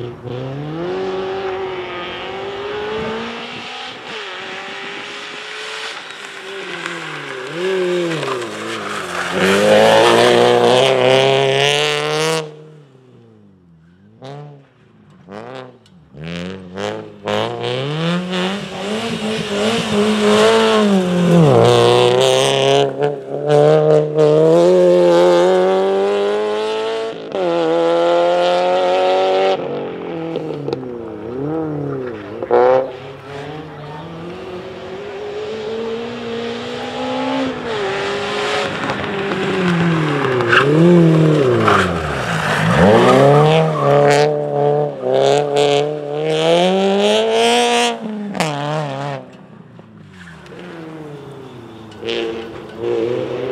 Ooh. Mm-hmm. Mm-hmm.